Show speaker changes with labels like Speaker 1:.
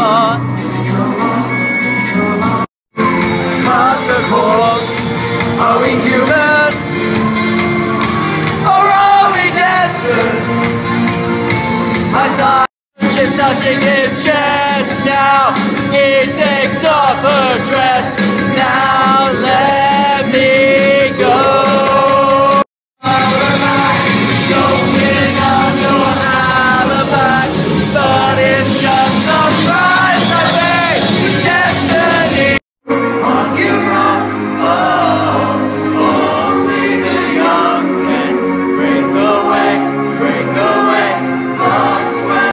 Speaker 1: on. Cut the cord. Are we human? Or are we dancing? If nothing is chest. now, it takes off